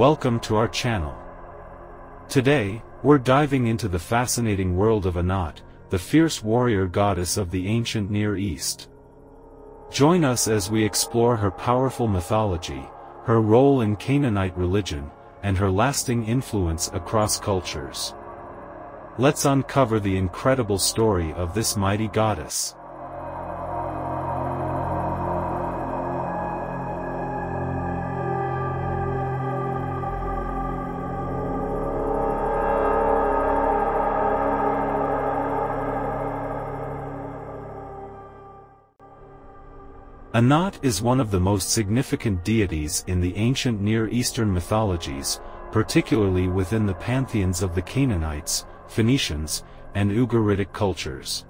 welcome to our channel. Today, we're diving into the fascinating world of Anat, the fierce warrior goddess of the ancient Near East. Join us as we explore her powerful mythology, her role in Canaanite religion, and her lasting influence across cultures. Let's uncover the incredible story of this mighty goddess. Anat is one of the most significant deities in the ancient Near Eastern mythologies, particularly within the pantheons of the Canaanites, Phoenicians, and Ugaritic cultures.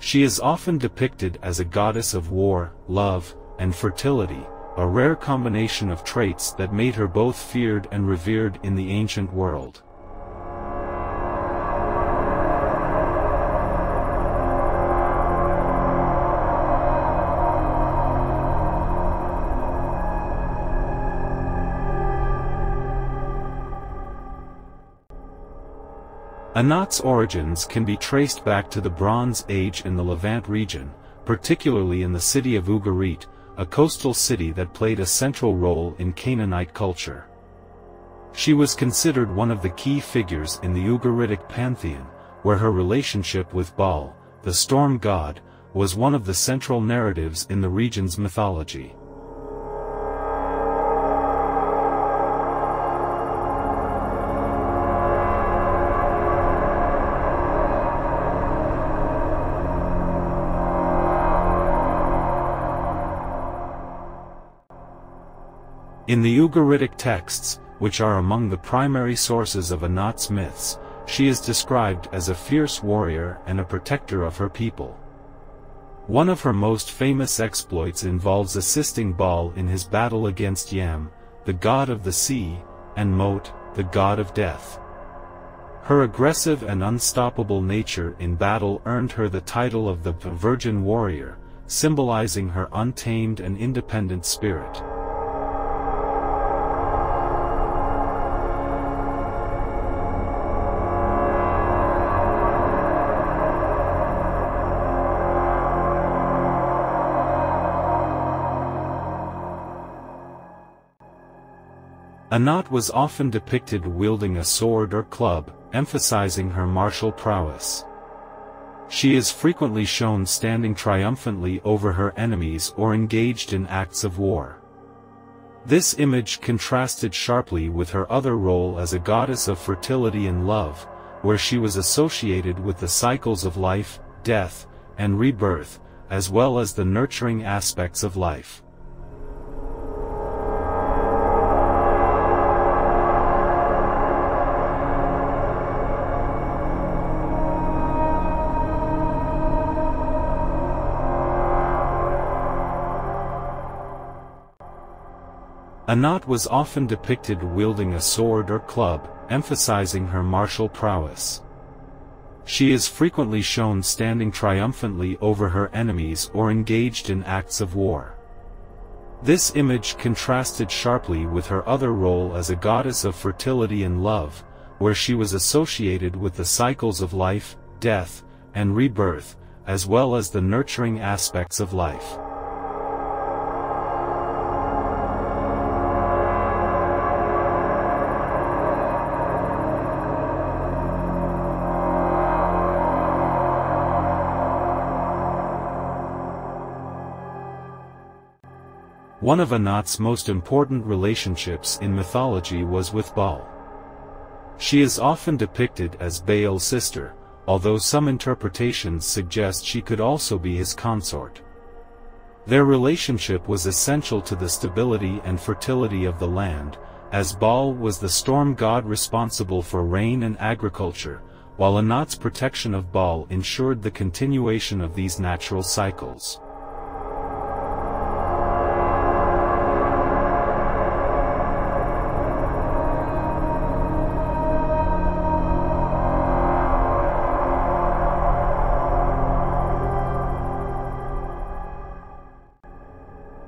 She is often depicted as a goddess of war, love, and fertility, a rare combination of traits that made her both feared and revered in the ancient world. Anat's origins can be traced back to the Bronze Age in the Levant region, particularly in the city of Ugarit, a coastal city that played a central role in Canaanite culture. She was considered one of the key figures in the Ugaritic pantheon, where her relationship with Baal, the storm god, was one of the central narratives in the region's mythology. In the Ugaritic texts, which are among the primary sources of Anat's myths, she is described as a fierce warrior and a protector of her people. One of her most famous exploits involves assisting Baal in his battle against Yam, the god of the sea, and Mot, the god of death. Her aggressive and unstoppable nature in battle earned her the title of the Virgin Warrior, symbolizing her untamed and independent spirit. Anat was often depicted wielding a sword or club, emphasizing her martial prowess. She is frequently shown standing triumphantly over her enemies or engaged in acts of war. This image contrasted sharply with her other role as a goddess of fertility and love, where she was associated with the cycles of life, death, and rebirth, as well as the nurturing aspects of life. Anat was often depicted wielding a sword or club, emphasizing her martial prowess. She is frequently shown standing triumphantly over her enemies or engaged in acts of war. This image contrasted sharply with her other role as a goddess of fertility and love, where she was associated with the cycles of life, death, and rebirth, as well as the nurturing aspects of life. One of Anat's most important relationships in mythology was with Baal. She is often depicted as Baal's sister, although some interpretations suggest she could also be his consort. Their relationship was essential to the stability and fertility of the land, as Baal was the storm god responsible for rain and agriculture, while Anat's protection of Baal ensured the continuation of these natural cycles.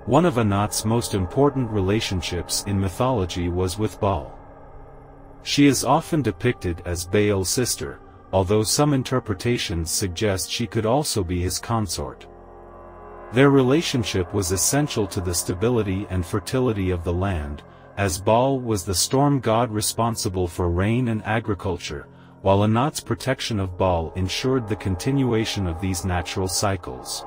One of Anat's most important relationships in mythology was with Baal. She is often depicted as Baal's sister, although some interpretations suggest she could also be his consort. Their relationship was essential to the stability and fertility of the land, as Baal was the storm god responsible for rain and agriculture, while Anat's protection of Baal ensured the continuation of these natural cycles.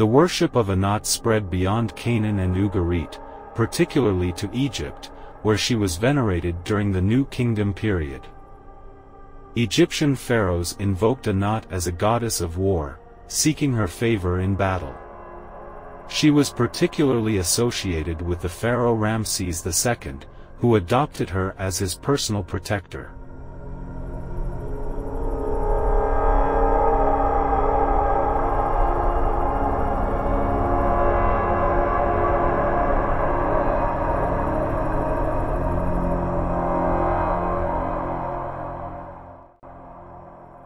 The worship of Anat spread beyond Canaan and Ugarit, particularly to Egypt, where she was venerated during the New Kingdom period. Egyptian pharaohs invoked Anat as a goddess of war, seeking her favor in battle. She was particularly associated with the pharaoh Ramses II, who adopted her as his personal protector.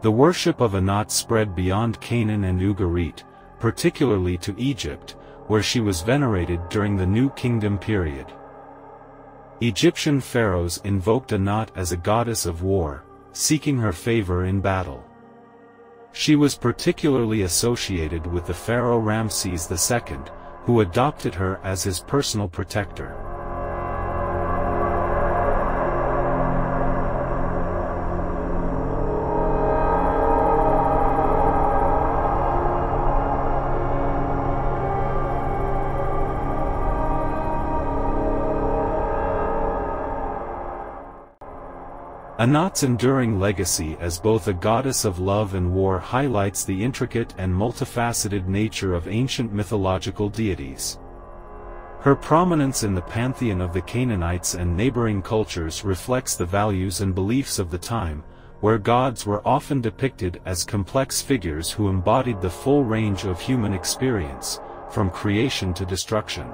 The worship of Anat spread beyond Canaan and Ugarit, particularly to Egypt, where she was venerated during the New Kingdom period. Egyptian pharaohs invoked Anat as a goddess of war, seeking her favor in battle. She was particularly associated with the pharaoh Ramses II, who adopted her as his personal protector. Anat's enduring legacy as both a goddess of love and war highlights the intricate and multifaceted nature of ancient mythological deities. Her prominence in the pantheon of the Canaanites and neighboring cultures reflects the values and beliefs of the time, where gods were often depicted as complex figures who embodied the full range of human experience, from creation to destruction.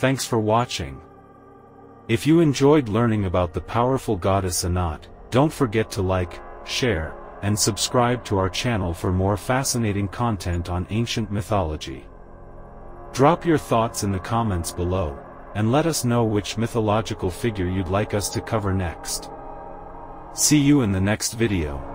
Thanks for watching. If you enjoyed learning about the powerful goddess Anat, don't forget to like, share, and subscribe to our channel for more fascinating content on ancient mythology. Drop your thoughts in the comments below, and let us know which mythological figure you'd like us to cover next. See you in the next video.